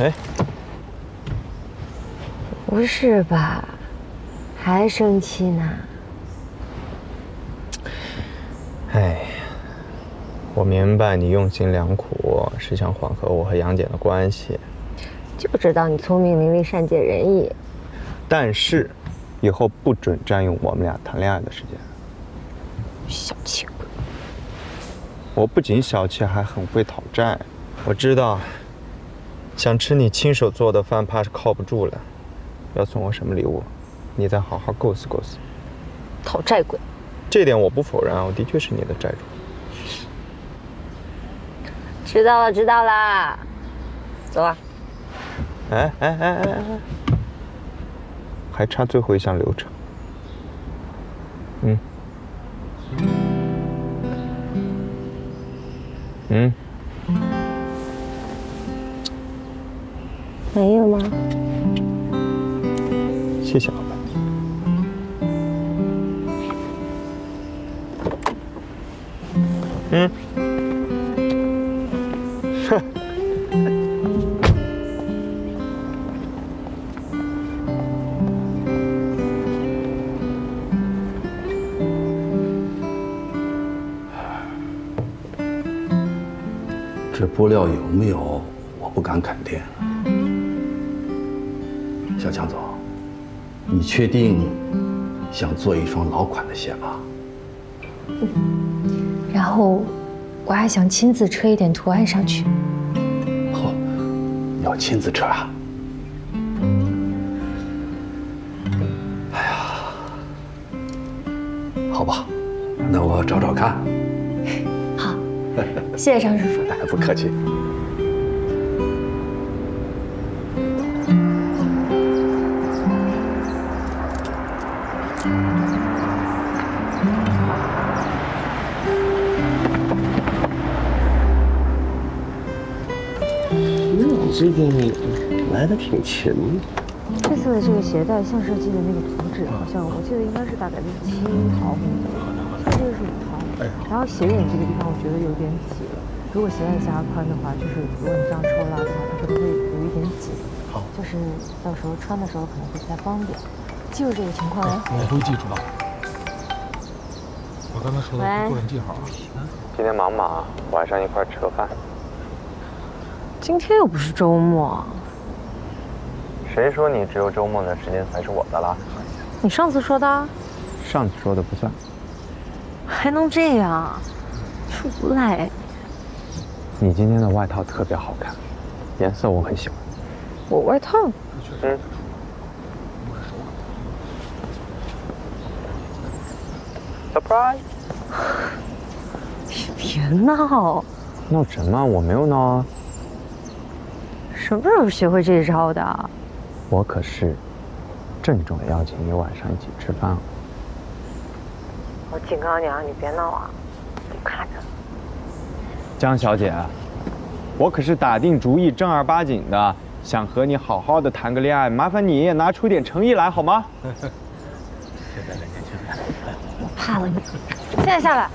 哎，不是吧？还生气呢？哎，我明白你用心良苦，是想缓和我和杨戬的关系。就知道你聪明伶俐、善解人意。但是，以后不准占用我们俩谈恋爱的时间。小气鬼！我不仅小气，还很会讨债。我知道，想吃你亲手做的饭，怕是靠不住了。要送我什么礼物，你再好好构思构思。讨债鬼！这点我不否认，我的确是你的债主。知道了，知道了。走啊！哎哎哎哎哎！还差最后一项流程。嗯。嗯。谢谢老板。嗯。这布料有没有？我不敢肯定。小强总，你确定想做一双老款的鞋吧？然后，我还想亲自车一点图案上去。嚯，要亲自车啊？哎呀，好吧，那我找找看。好，谢谢张师傅。哎，不客气。这个来的挺勤。这次的这个鞋带像设计的那个图纸，好像我记得应该是大概是七毫米左右，它这个是五毫米。然后鞋眼这个地方我觉得有点挤了，如果鞋带加宽的话，就是如果你这样抽拉的话，它可能会有一点紧。好，就是到时候穿的时候可能会不太方便。记住这个情况啊。我会记住的。我刚才说的做点记好啊。今天忙不忙？晚上一块吃个饭。今天又不是周末。谁说你只有周末的时间才是我的了？你上次说的。上次说的不算。还能这样？无赖！你今天的外套特别好看，颜色我很喜欢。我外套？嗯。Surprise！别闹！闹什么？我没有闹啊。什么时候学会这一招的？我可是郑重的邀请你晚上一起吃饭。我警告你啊，你别闹啊！你看着。江小姐，我可是打定主意、正儿八经的想和你好好的谈个恋爱，麻烦你也拿出点诚意来好吗？怕了你，现在下来。